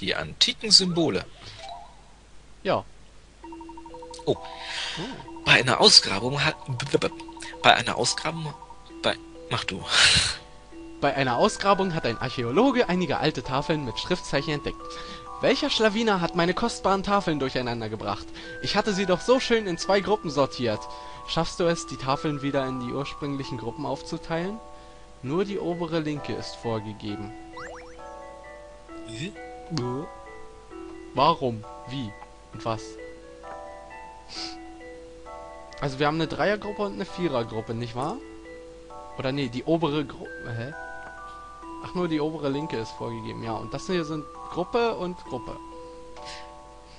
Die antiken Symbole. Ja. Oh. Bei einer Ausgrabung hat. Bei einer Ausgrabung. Bei. Mach du. Bei einer Ausgrabung hat ein Archäologe einige alte Tafeln mit Schriftzeichen entdeckt. Welcher Schlawiner hat meine kostbaren Tafeln durcheinander gebracht? Ich hatte sie doch so schön in zwei Gruppen sortiert. Schaffst du es, die Tafeln wieder in die ursprünglichen Gruppen aufzuteilen? Nur die obere linke ist vorgegeben. Warum? Wie? Und was? Also wir haben eine Dreiergruppe und eine Vierergruppe, nicht wahr? Oder nee, die obere Gruppe... Hä? Ach, nur die obere linke ist vorgegeben, ja. Und das hier sind Gruppe und Gruppe.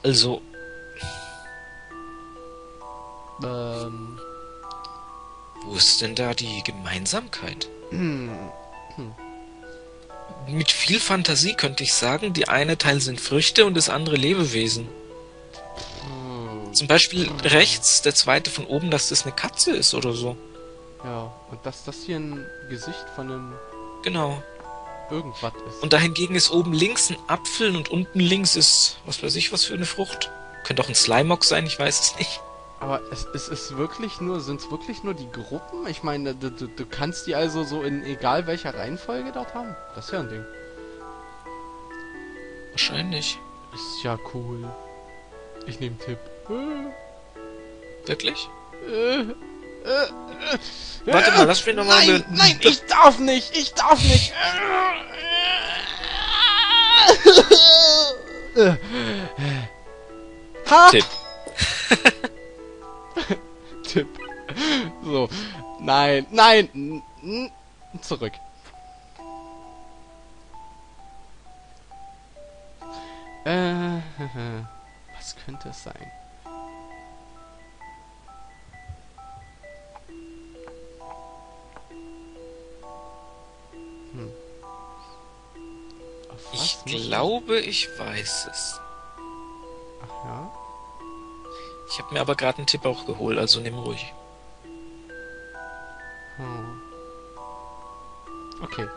Also, Ähm... wo ist denn da die Gemeinsamkeit? Hm. Mit viel Fantasie könnte ich sagen, die eine Teil sind Früchte und das andere Lebewesen. hm, Zum Beispiel rechts, der zweite von oben, dass das eine Katze ist oder so. Ja, und dass das hier ein Gesicht von einem Genau. irgendwas ist. Und dahingegen ist oben links ein Apfel und unten links ist, was weiß ich, was für eine Frucht. Könnte auch ein Slimeox sein, ich weiß es nicht. Aber es, es ist wirklich nur, sind es wirklich nur die Gruppen? Ich meine, du, du, du kannst die also so in egal welcher Reihenfolge dort haben. Das ist ja ein Ding. Wahrscheinlich. Ist ja cool. Ich nehme Tipp. Äh, Wirklich? äh, äh, äh. Warte mal, lass mich noch mal Nein, eine- nein, ich darf nicht, ich darf nicht. Äh. Tipp. So. Nein, nein. Zurück. Äh, was könnte es sein? Hm. Ich glaube, ich weiß es. Ach ja? Ich habe mir aber gerade einen Tipp auch geholt, also nimm ruhig. Okay.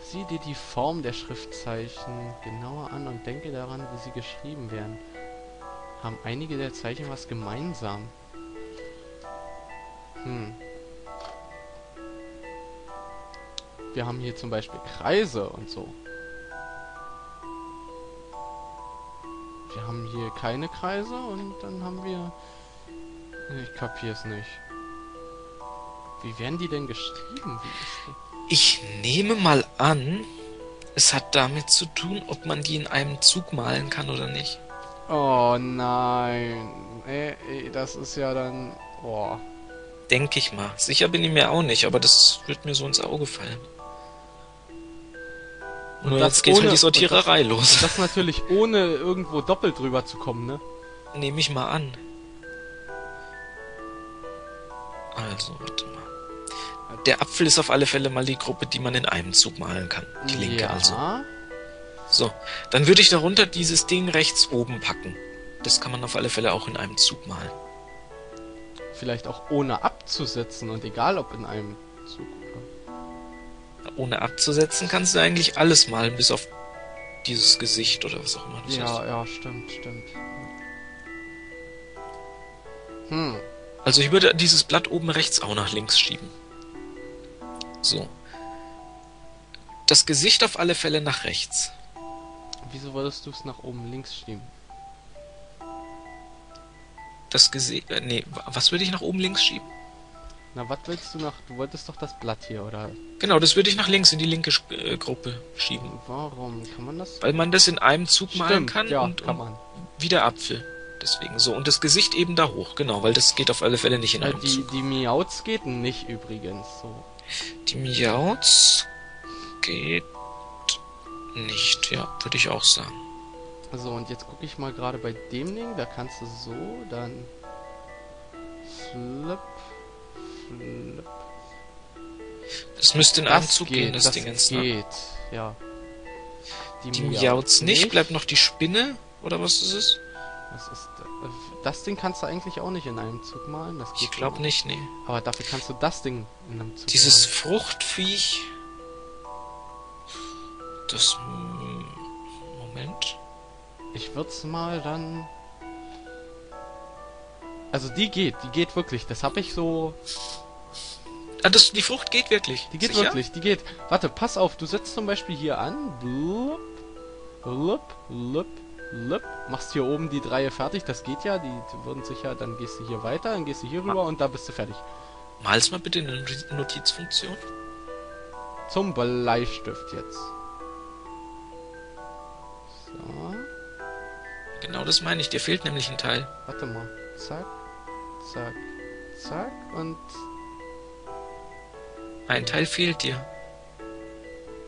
Sieh dir die Form der Schriftzeichen genauer an und denke daran, wie sie geschrieben werden. Haben einige der Zeichen was gemeinsam? Hm. Wir haben hier zum Beispiel Kreise und so. Wir haben hier keine Kreise und dann haben wir... Ich kapier's nicht. Wie werden die denn geschrieben? Ich nehme mal an, es hat damit zu tun, ob man die in einem Zug malen kann oder nicht. Oh nein. Ey, ey, das ist ja dann... Oh. Denke ich mal. Sicher bin ich mir auch nicht, aber das wird mir so ins Auge fallen. Und Nur das jetzt geht ohne- halt die und Sortiererei los. Das natürlich ohne irgendwo doppelt drüber zu kommen, ne? Nehme ich mal an. Also, warte mal. Der Apfel ist auf alle Fälle mal die Gruppe, die man in einem Zug malen kann. Die linke ja. also. So, dann würde ich darunter dieses Ding rechts oben packen. Das kann man auf alle Fälle auch in einem Zug malen. Vielleicht auch ohne abzusetzen und egal ob in einem Zug oder... Ohne abzusetzen kannst du eigentlich alles malen, bis auf dieses Gesicht oder was auch immer das. Ja, ja, stimmt, stimmt. Hm. Also ich würde dieses Blatt oben rechts auch nach links schieben. So. Das Gesicht auf alle Fälle nach rechts. Wieso würdest du es nach oben links schieben? Das Gesicht. Äh, nee, wa- was würde ich nach oben links schieben? Na, was willst du nach... Du wolltest doch das Blatt hier, oder? Genau, das würde ich nach links in die linke äh, Gruppe schieben. Warum? Kann man das... Weil man das in einem Zug malen Stimmt, kann ja, und, kann und man. wie der Apfel. Deswegen so. Und das Gesicht eben da hoch, genau, weil das geht auf alle Fälle nicht in Äh, einem die, Zug. die Miauts geht nicht übrigens so. Die Miauts geht nicht, ja, würde ich auch sagen. So, und jetzt gucke ich mal gerade bei dem Ding. Da kannst du so, dann... Flip... Flip... Das müsste in einem Zug gehen, das, das Dingens, ne? geht, ja. Die Miauts nicht, bleibt noch die Spinne, oder was ist es? Was ist da- das Ding kannst du eigentlich auch nicht in einem Zug malen. Das Ich glaube nicht, nee. Aber dafür kannst du das Ding in einem Zug Dieses malen. Fruchtviech. Das. Moment. Ich würd's mal dann... Also die geht, die geht wirklich. Das habe ich so... Ah, das, die Frucht geht wirklich. Die geht Sicher? wirklich, die geht. Warte, pass auf, du setzt zum Beispiel hier an. Blub, blub, blub, blub. Machst hier oben die Dreie fertig, das geht ja. Die würden sich ja, dann gehst du hier weiter, dann gehst du hier rüber und da bist du fertig. Mal's mal bitte in eine Notizfunktion. Zum Bleistift jetzt. So, Genau das meine ich. Dir fehlt nämlich ein Teil. warte mal. Zack, zack, zack und... Ein Teil fehlt dir.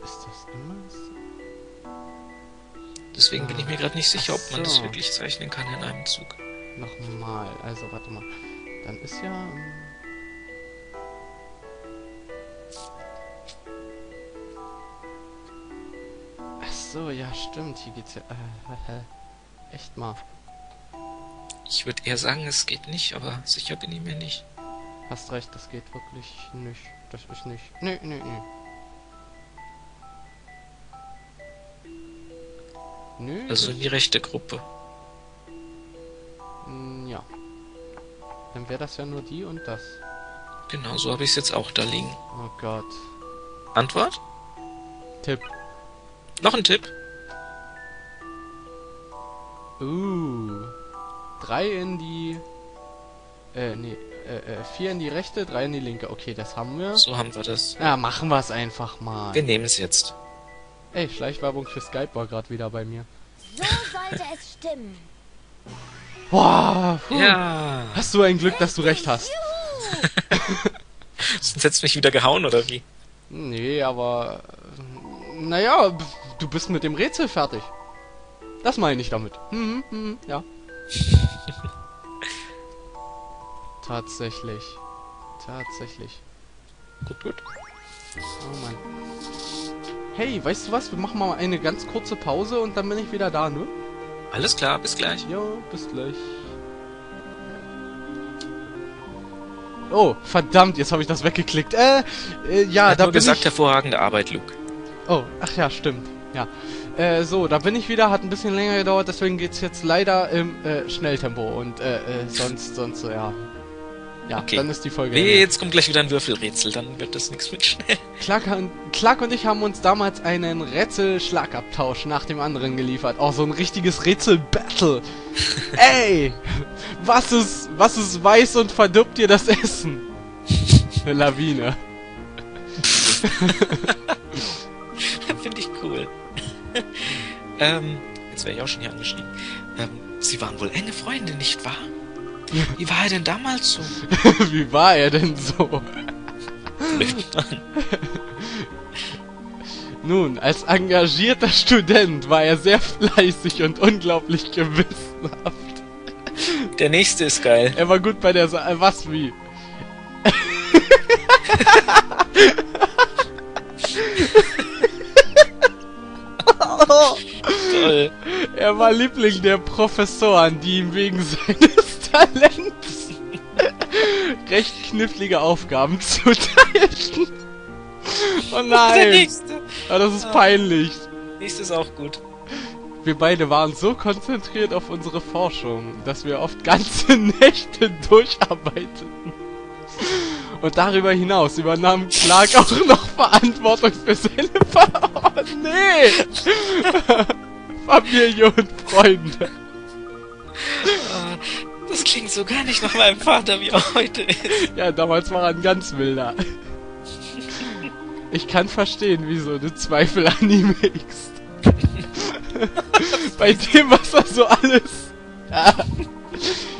Ist das immer so? Deswegen bin ich mir gerade nicht sicher, ob man Ach das so. wirklich zeichnen kann in einem Zug. Nochmal, also warte mal. Dann ist ja... ähm, Ach so, ja stimmt, hier geht's ja... Äh, echt mal. Ich würde eher sagen, es geht nicht, aber sicher bin ich mir nicht. Hast recht, das geht wirklich nicht. Das ist nicht... Nee, nee, nee. Nö, Also in die rechte Gruppe. mm, ja. Dann wäre das ja nur die und das. Genau, so habe ich es jetzt auch da liegen. Oh Gott. Antwort? Tipp. Noch ein Tipp? Uh. Drei in die. Äh, nee. Äh, äh, vier in die rechte, drei in die linke. Okay, das haben wir. So haben wir das. Ja, machen wir es einfach mal. Wir nehmen es jetzt. Ey, Schleichwerbung für Skype war gerade wieder bei mir. So sollte es stimmen. Boah, puh. Ja. Hast du ein Glück, dass du recht hast. Sonst hättest du mich wieder gehauen, oder wie? Nee, aber. Naja, du bist mit dem Rätsel fertig. Das meine ich damit. Mhm, mhm, ja. Tatsächlich. Tatsächlich. Gut, gut. Oh Mann. Hey, weißt du was? Wir machen mal eine ganz kurze Pause und dann bin ich wieder da, ne? Alles klar, bis gleich. Jo, bis gleich. Oh, verdammt, jetzt habe ich das weggeklickt. Äh, äh ja, hat da nur bin gesagt, ich... hervorragende Arbeit, Luke. Oh, ach ja, stimmt. Ja. Äh, so, da bin ich wieder, hat ein bisschen länger gedauert, deswegen geht's jetzt leider im äh, Schnelltempo und äh, äh, sonst, sonst, so, ja. Ja, Okay. dann ist die Folge. Ende. jetzt kommt gleich wieder ein Würfelrätsel, dann wird das nichts mit schnell. Clark, und- Clark und ich haben uns damals einen Rätsel-Schlagabtausch nach dem anderen geliefert. Oh, so ein richtiges Rätsel-Battle. Ey! Was ist, was ist weiß und verdirbt dir das Essen? Eine Lawine. Finde ich cool. ähm, jetzt wäre ich auch schon hier angeschrieben. Ähm, Sie waren wohl enge Freunde, nicht wahr? Wie war er denn damals so? Wie war er denn so? Nun, als engagierter Student war er sehr fleißig und unglaublich gewissenhaft. Der nächste ist geil. Er war gut bei der Sa was wie? Toll. Er war Liebling der Professoren, die ihm wegen seines Talents recht knifflige Aufgaben zuteilten. Oh Der nein, oh, das ist peinlich. Nächste ist auch gut. Wir beide waren so konzentriert auf unsere Forschung, dass wir oft ganze Nächte durcharbeiteten. Und darüber hinaus übernahm Clark auch noch Verantwortung für seine Ver oh, nee! Familie und Freunde. Klingt so gar nicht nach meinem Vater, wie er heute ist. Ja, damals war er ein ganz wilder. Ich kann verstehen, wieso du Zweifel an ihm hegst. Bei dem, was er so alles...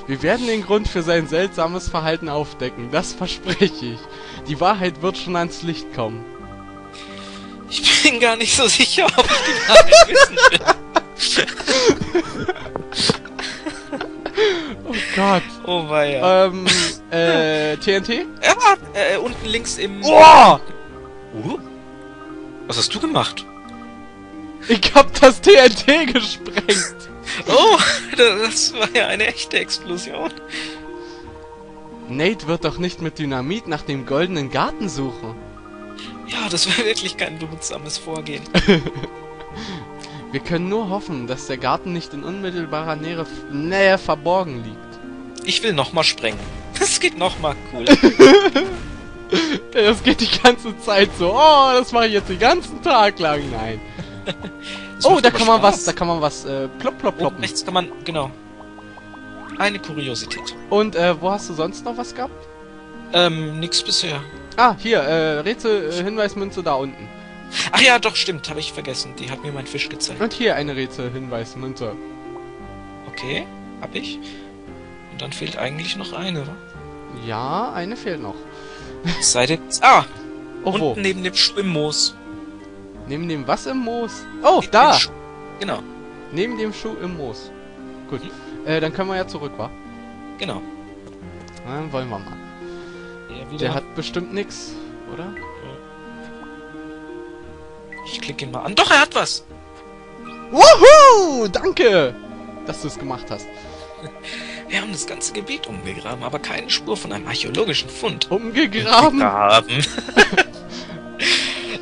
Wir werden den Grund für sein seltsames Verhalten aufdecken, das verspreche ich. Die Wahrheit wird schon ans Licht kommen. Ich bin gar nicht so sicher, ob ich die Wahrheit wissen will. Oh Gott. Oh weia. Ähm, äh, TNT? Ja, äh, unten links im... Oh! Uh? Was hast du gemacht? Ich hab das TNT gesprengt. Oh, das war ja eine echte Explosion. Nate wird doch nicht mit Dynamit nach dem goldenen Garten suchen. Ja, das war wirklich kein behutsames Vorgehen. Wir können nur hoffen, dass der Garten nicht in unmittelbarer Nähe, Nähe verborgen liegt. Ich will nochmal sprengen. Das geht nochmal cool. Das geht die ganze Zeit so. Oh, das mache ich jetzt den ganzen Tag lang. Nein. Oh, da kann man was, Spaß. da kann man was äh, plopp, plopp, Oben ploppen. rechts kann man, genau. Eine Kuriosität. Und äh, wo hast du sonst noch was gehabt? Ähm, nix bisher. Ah, hier, äh, Rätsel, äh, Hinweismünze da unten. Ach ja, doch, stimmt, habe ich vergessen. Die hat mir mein Fisch gezeigt. Und hier eine Rätsel, Hinweismünze. Okay, hab ich. Und dann fehlt eigentlich noch eine, wa? Ja, eine fehlt noch. Seite... Ah! Oh, wo? unten neben dem Schuh im Moos. Neben dem was im Moos? Oh, Neben da! Genau, Neben dem Schuh im Moos. Gut. Mhm. Äh, dann können wir ja zurück, wa? genau. Dann wollen wir mal. Der, wieder, Der hat bestimmt nix, oder? Ich klicke ihn mal an. Doch, er hat was! Wuhu! Danke! Dass du es gemacht hast. Wir haben das ganze Gebiet umgegraben, aber keine Spur von einem archäologischen Fund. Umgegraben. Graben.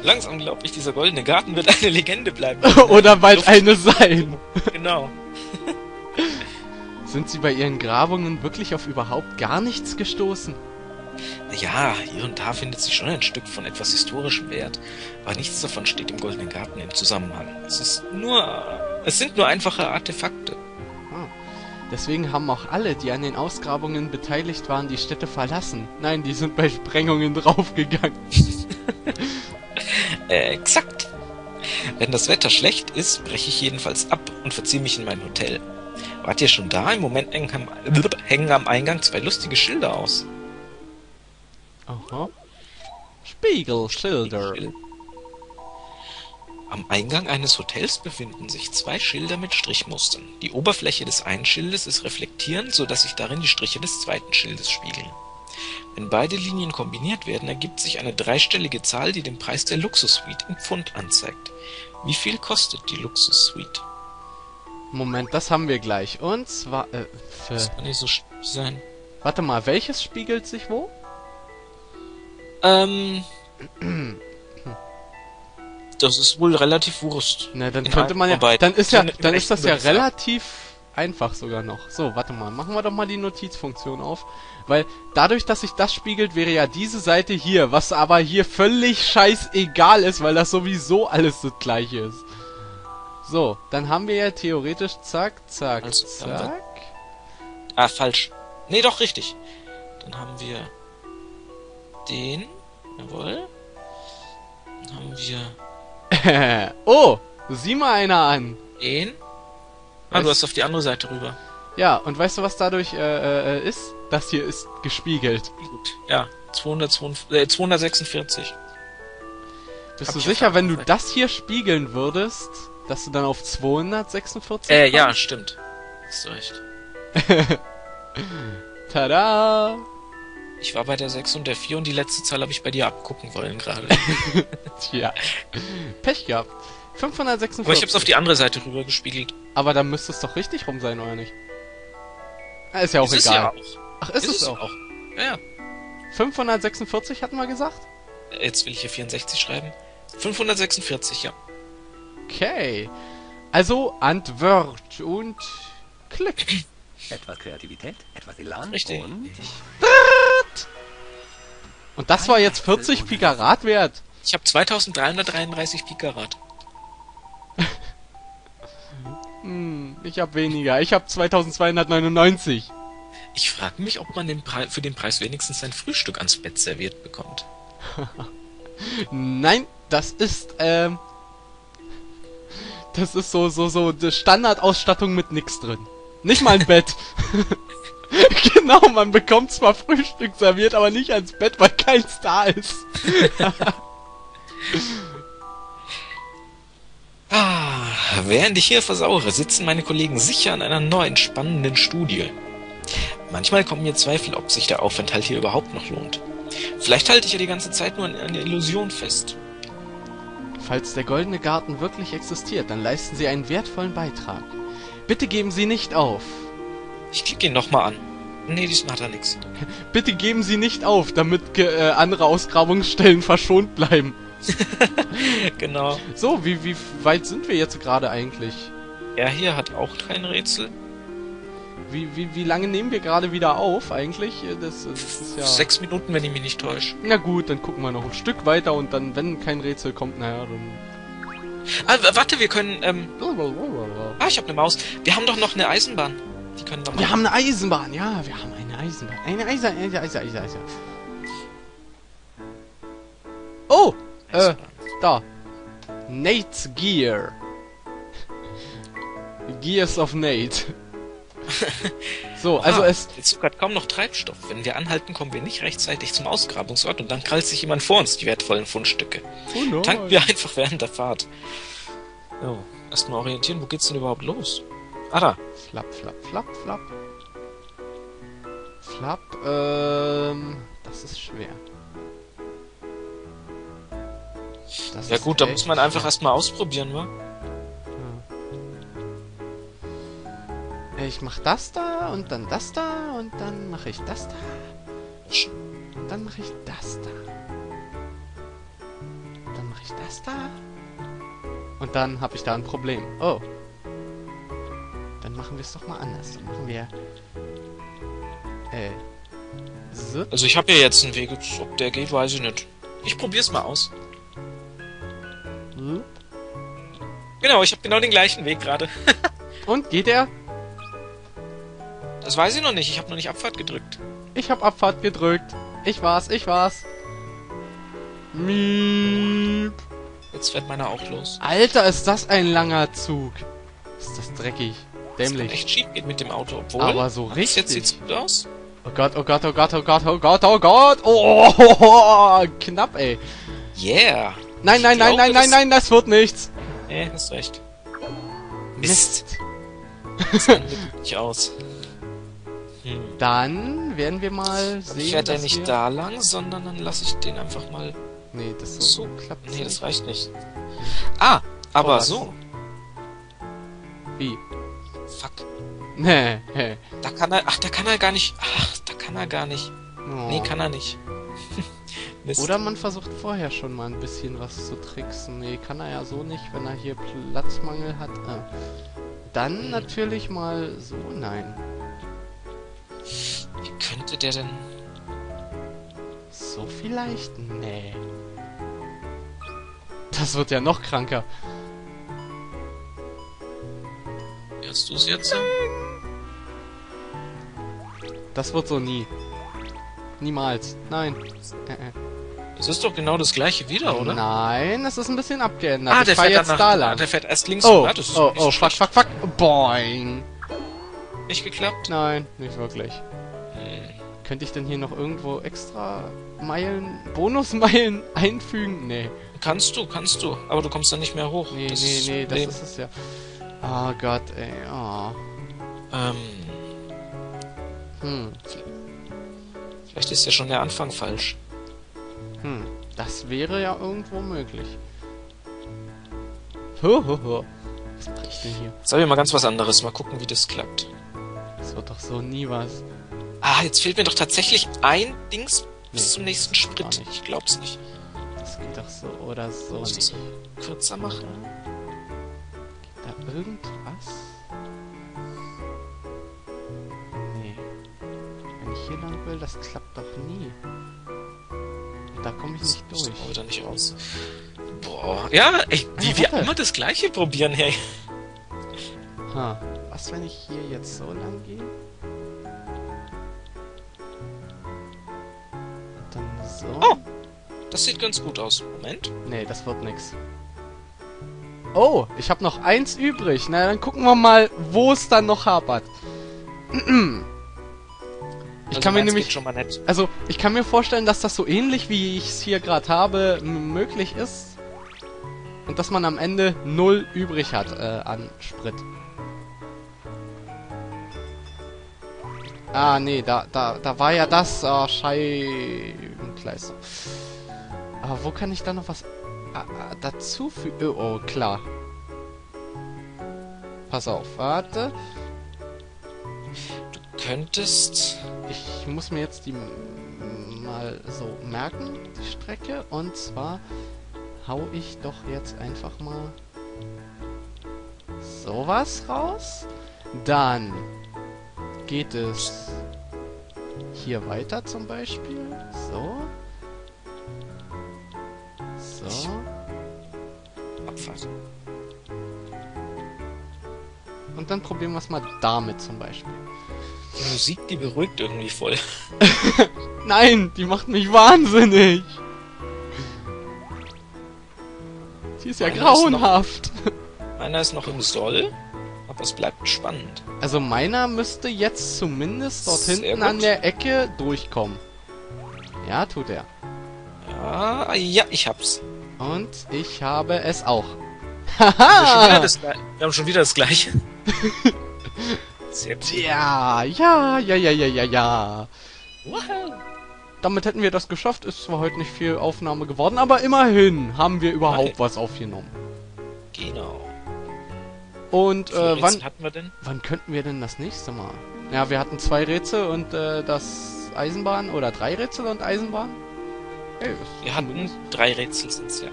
Langsam glaube ich, dieser goldene Garten wird eine Legende bleiben. oder bald Luft- eine sein. Genau. Sind sie bei ihren Grabungen wirklich auf überhaupt gar nichts gestoßen? Ja, hier und da findet sich schon ein Stück von etwas historischem Wert, aber nichts davon steht im goldenen Garten im Zusammenhang. Es ist nur, es sind nur einfache Artefakte. Deswegen haben auch alle, die an den Ausgrabungen beteiligt waren, die Städte verlassen. Nein, die sind bei Sprengungen draufgegangen. Äh, exakt. Wenn das Wetter schlecht ist, breche ich jedenfalls ab und verziehe mich in mein Hotel. Wart ihr schon da? Im Moment hängen am, hängen am Eingang zwei lustige Schilder aus. Aha. Spiegelschilder. Am Eingang eines Hotels befinden sich zwei Schilder mit Strichmustern. Die Oberfläche des einen Schildes ist reflektierend, so dass sich darin die Striche des zweiten Schildes spiegeln. Wenn beide Linien kombiniert werden, ergibt sich eine dreistellige Zahl, die den Preis der Luxussuite in Pfund anzeigt. Wie viel kostet die Luxussuite? Moment, das haben wir gleich. Und zwar, äh, Das für, kann nicht so sein. warte mal, welches spiegelt sich wo? Ähm. Das ist wohl relativ Wurst. Na, dann könnte man ja, Arbeit. dann ist ja, dann ist das ja relativ einfach sogar noch. So, warte mal, machen wir doch mal die Notizfunktion auf, weil dadurch, dass sich das spiegelt, wäre ja diese Seite hier, was aber hier völlig scheißegal ist, weil das sowieso alles das gleiche ist. So, dann haben wir ja theoretisch zack, zack, Also, zack. Ah, falsch. Nee, doch, richtig. Dann haben wir den. Jawohl. Dann haben wir oh, sieh mal einer an. den. Ah, du hast auf die andere Seite rüber. Ja, und weißt du, was dadurch äh, äh, ist? Das hier ist gespiegelt. Gut. Ja, 242, äh, 246. Bist Hab du ich sicher, wenn du das hier spiegeln würdest, dass du dann auf 246 Äh, ja, kommst? stimmt. Hast du recht. Tada! Ich war bei der 6 und der 4 und die letzte Zahl habe ich bei dir abgucken wollen gerade. Tja. Pech gehabt. 546. Aber ich habe es auf die andere Seite rüber gespiegelt. Aber dann müsste es doch richtig rum sein, oder nicht? Ah, ist ja auch Ist es egal. ja auch. Ach, ist, es auch. Ja, ja. 546 hatten wir gesagt? Jetzt will ich hier 64 schreiben. 546, ja. Okay. Also Antwort und Klick. Etwas Kreativität, etwas Elan Richtig. und Und das war jetzt 40 Pikarat wert. Ich habe 2333 Pikarat. Hm, ich hab weniger. Ich hab 2299. Ich frage mich, ob man den für den Preis wenigstens sein Frühstück ans Bett serviert bekommt. Nein, das ist, ähm... Das ist so, so, so, die Standardausstattung mit nix drin. Nicht mal ein Bett. genau, man bekommt zwar Frühstück serviert, aber nicht ans Bett, weil keins da ist. Ah, während ich hier versauere, sitzen meine Kollegen sicher an einer neuen spannenden Studie. Manchmal kommen mir Zweifel, ob sich der Aufenthalt hier überhaupt noch lohnt. Vielleicht halte ich ja die ganze Zeit nur an einer Illusion fest. Falls der Goldene Garten wirklich existiert, dann leisten Sie einen wertvollen Beitrag. Bitte geben Sie nicht auf. Ich klicke ihn nochmal an. Nee, diesmal hat er nix. Bitte geben Sie nicht auf, damit ge äh, andere Ausgrabungsstellen verschont bleiben. genau. So, wie, wie weit sind wir jetzt gerade eigentlich? Er hier hat auch kein Rätsel. Wie, wie, wie lange nehmen wir gerade wieder auf eigentlich? Das, das ist ja... Sechs Minuten, wenn ich mich nicht täusche. Na gut, dann gucken wir noch ein Stück weiter und dann, wenn kein Rätsel kommt, naja, dann... Ah, warte, wir können. Ähm, ah, ich habe eine Maus. Wir haben doch noch eine Eisenbahn. Die können wir Wir haben eine Eisenbahn, ja, wir haben eine Eisenbahn. Eine Eisenbahn, eine Eisenbahn, eine Eisenbahn. Oh, äh, Eisenbahn. da. Nate's Gear. Gears of Nate. so, also Ah, es... Zug hat kaum noch Treibstoff. Wenn wir anhalten, kommen wir nicht rechtzeitig zum Ausgrabungsort und dann krallt sich jemand vor uns die wertvollen Fundstücke. Oh no. Tanken wir einfach während der Fahrt. So, erstmal orientieren, wo geht's denn überhaupt los? Ah, da. Flap, flap, flap, flap. Flap, ähm... Das ist schwer. Das Ja gut, da muss man einfach erstmal ausprobieren, wa? Ich mach das da und dann das da und dann mache ich das da und dann mache ich das da. Und dann mache ich das da. Und dann habe ich da ein Problem. Oh. Dann machen wir es doch mal anders. Dann machen wir äh so. Also ich habe hier jetzt einen Weg, ob der geht, weiß ich nicht. Ich probier's mal aus. Genau, ich habe genau den gleichen Weg gerade. Und geht er? Das weiß ich noch nicht, ich habe noch nicht Abfahrt gedrückt. Ich hab Abfahrt gedrückt. Ich war's, ich war's. Miep. Jetzt fährt meiner auch los. Alter, ist das ein langer Zug. Ist das dreckig. Dämlich. echt schief geht mit dem Auto, obwohl. Aber so richtig. Jetzt sieht's gut aus. Oh Gott, oh Gott, oh Gott, oh Gott, oh Gott, oh Gott. Oh, knapp, ey. Yeah. Nein, nein, Ich nein, nein, nein, nein, das wird nichts. Nee, hast recht. Mist. Das nicht aus. Hm. Dann werden wir mal sehen, fährt er dass nicht wir... da lang, sondern dann lasse ich den einfach mal. Nee, das so, So. klappt Nee, das nicht. reicht nicht. Ah, aber Oh, so. Wie? Fuck. Nee, hä. Da kann er. Ach, da kann er gar nicht. Ach, da kann er gar nicht. Oh. Nee, kann er nicht. Oder man versucht vorher schon mal ein bisschen was zu tricksen. Nee, kann er ja so nicht, wenn er hier Platzmangel hat. Ah. Dann natürlich mal so, nein. Wie könnte der denn. So vielleicht? Nee. Das wird ja noch kranker. Hörst du es jetzt? Das wird so nie. Niemals. Nein. Äh, äh. Es ist doch genau das gleiche wieder, oder? Nein, es ist ein bisschen abgeändert. Ah, ich der fährt jetzt dann da lang. Der fährt erst links Oh, und ah, das ist oh, nicht so oh, fuck, fuck, fuck. Boing. Nicht geklappt? Nein, nicht wirklich. Hm. Könnte ich denn hier noch irgendwo extra Meilen, Bonusmeilen einfügen? Nee. Kannst du, kannst du. Aber du kommst dann nicht mehr hoch. Nee, das nee, nee, das ist es ja. Oh Gott, ey. Oh. Ähm, Hm. vielleicht ist ja schon der Anfang falsch. Hm. Das wäre ja irgendwo möglich. Ho, ho, ho. Was ich denn hier? Jetzt habe ich mal ganz was anderes. Mal gucken, wie das klappt. Das wird doch so nie was. Ah, jetzt fehlt mir doch tatsächlich ein Dings bis Nee, zum nächsten Sprit. Ich glaub's nicht. Das geht doch so oder so Muss nicht. es kürzer machen? Irgendwas? Nee. Wenn ich hier lang will, das klappt doch nie. Da komme ich Das nicht sieht durch. wieder nicht aus. Boah. Ja, ey, wie Ah, wir immer das gleiche probieren, hey. Ha. Was, wenn ich hier jetzt so lang gehe? Und dann so? Oh. Das sieht ganz gut aus. Moment. Nee, das wird nix. Oh, ich habe noch eins übrig. Na, dann gucken wir mal, wo es dann noch hapert. Ich Also kann mir nämlich... schon mal nett. Also, ich kann mir vorstellen, dass das so ähnlich wie ich es hier gerade habe, möglich ist. Und dass man am Ende null übrig hat äh, an Sprit. Ah, nee, da, da, da war ja das. Ah, Scheibenkleister. Aber wo kann ich da noch was ah, ah, dazu fügen? Oh, oh, klar. Pass auf, warte. Könntest. Ich muss mir jetzt die mal so merken, die Strecke. Und zwar hau ich doch jetzt einfach mal sowas raus. Dann geht es hier weiter zum Beispiel. So. Und dann probieren wir es mal damit zum Beispiel. Die Musik, die beruhigt irgendwie voll. Nein, die macht mich wahnsinnig. Die ist ja Meiner ist noch- grauenhaft. Meiner ist noch im Soll, aber es bleibt spannend. Also meiner müsste jetzt zumindest dort Sehr hinten gut. an der Ecke durchkommen. Ja, tut er. Ja, ja, ich hab's. Und ich habe es auch. Wir Haha! Gle- wir haben schon wieder das gleiche. Ja, ja, ja, ja, ja, ja, ja. Wow. Damit hätten wir das geschafft. Ist zwar heute nicht viel Aufnahme geworden, aber immerhin haben wir überhaupt Immerhin. was aufgenommen. Genau. Und äh, wann, Rätsel hatten wir denn? wann könnten wir denn das nächste Mal? Ja, wir hatten zwei Rätsel und äh, das Eisenbahn oder drei Rätsel und Eisenbahn. Hey, Wir hatten drei Rätsel sind's ja.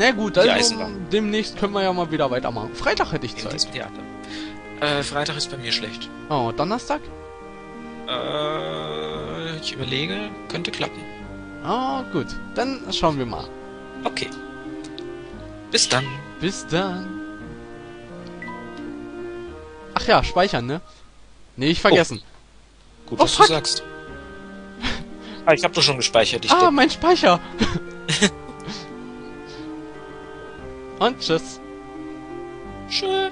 Na gut, also Eisenbahn. demnächst können wir ja mal wieder weitermachen. Freitag hätte ich In Zeit. diesem Theater. Äh, Freitag ist bei mir schlecht. Oh, Donnerstag? Äh, ich überlege, könnte klappen. Oh, gut. Dann schauen wir mal. Okay. Bis dann. Bis dann. Ach ja, speichern, ne? Nee, ich vergessen. Gut, Oh, was fuck. du sagst. ah, ich hab doch schon gespeichert. Ich ah, denk- mein Speicher. Und tschüss. Tschö.